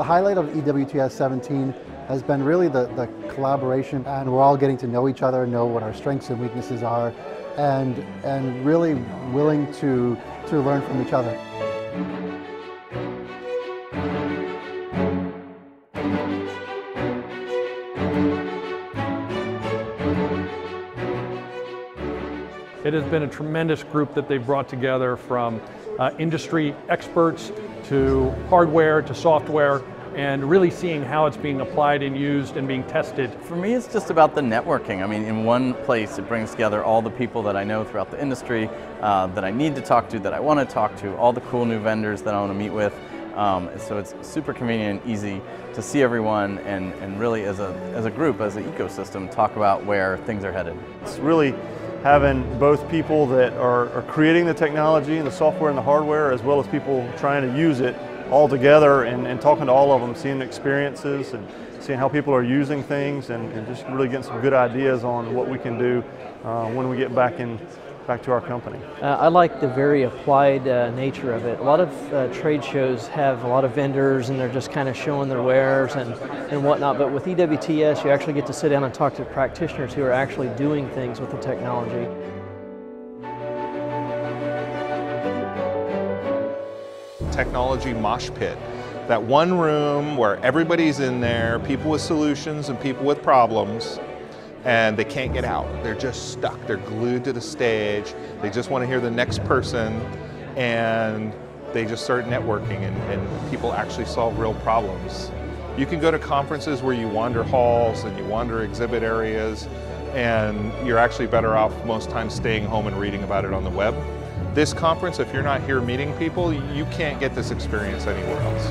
The highlight of EWTS 17 has been really the, the collaboration and we're all getting to know each other, know what our strengths and weaknesses are, and, and really willing to, to learn from each other. It has been a tremendous group that they've brought together from uh, industry experts to hardware to software and really seeing how it's being applied and used and being tested. For me, it's just about the networking. I mean, in one place, it brings together all the people that I know throughout the industry, uh, that I need to talk to, that I want to talk to, all the cool new vendors that I want to meet with. Um, so it's super convenient and easy to see everyone and, and really as a, as a group, as an ecosystem, talk about where things are headed. It's really having both people that are, are, creating the technology and the software and the hardware as well as people trying to use it all together and, and talking to all of them, seeing experiences and seeing how people are using things and, and just really getting some good ideas on what we can do uh, when we get back in back to our company. Uh, I like the very applied uh, nature of it. A lot of uh, trade shows have a lot of vendors and they're just kind of showing their wares and, and whatnot, but with EWTS you actually get to sit down and talk to practitioners who are actually doing things with the technology. Technology mosh pit. That one room where everybody's in there, people with solutions and people with problems, and they can't get out. They're just stuck. They're glued to the stage. They just want to hear the next person and they just start networking and, and, people actually solve real problems. You can go to conferences where you wander halls and you wander exhibit areas and you're actually better off most times staying home and reading about it on the web this conference, if you're not here meeting people, you can't get this experience anywhere else.